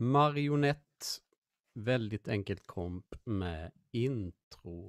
Marionett, väldigt enkelt komp med intro.